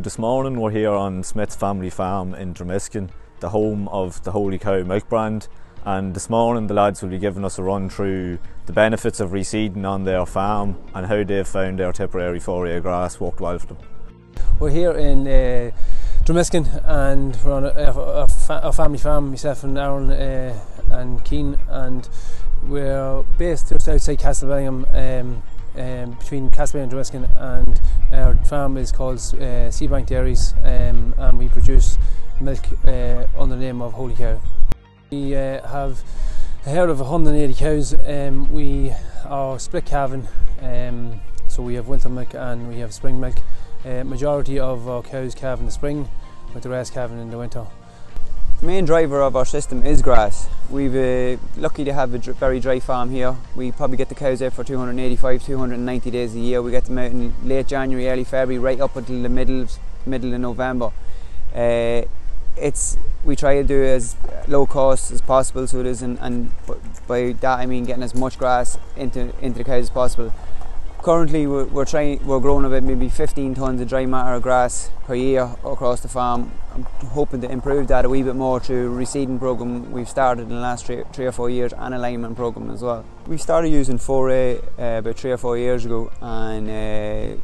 This morning we're here on Smyth's family farm in Dromiskin, the home of the Wholey Cow milk brand. And this morning the lads will be giving us a run through the benefits of reseeding on their farm and how they've found their Tipperary 4A grass worked well for them. We're here in uh, Dromiskin and we're on a, a, a, family farm, myself and Aaron uh, and Keen, and we're based just outside Castlebellingham, um, um, between Castlebellingham and Dromiskin, and our farm is called uh, Seabank Dairies, um, and we produce milk uh, under the name of Wholey Cow. We uh, have a herd of 180 cows. Um, we are split calving, um, so we have winter milk and we have spring milk. Uh, majority of our cows calve in the spring, with the rest calving in the winter. Main driver of our system is grass. We're uh, lucky to have a very dry farm here. We probably get the cows out for 285, 290 days a year. We get them out in late January, early February, right up until the middle of, middle of November. Uh, it's we try to do as low cost as possible so it is and, and by that I mean getting as much grass into into the cows as possible. Currently we're, we're trying we're growing about maybe 15 tons of dry matter grass per year across the farm. I'm hoping to improve that a wee bit more through reseeding program we've started in the last three, three or four years and alignment program as well. We started using 4A uh, about three or four years ago and uh,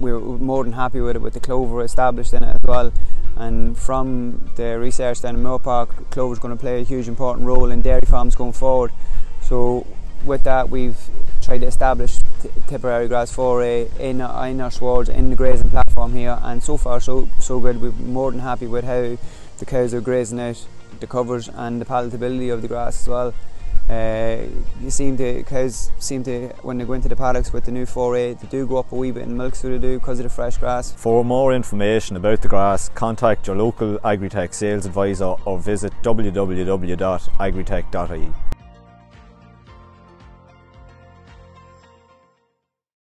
we were more than happy with it with the clover established in it as well and from the research down in Moorepark, clover is going to play a huge important role in dairy farms going forward. So with that we've tried to establish Tipperary grass 4A in, in our swards, in the grazing platform here and so far so, so good. We're more than happy with how the cows are grazing out the covers and the palatability of the grass as well. Uh, you seem to cows seem to when they go into the paddocks with the new 4A they do go up a wee bit in milk so they do because of the fresh grass. For more information about the grass contact your local Agritech sales advisor or visit www.agritech.ie.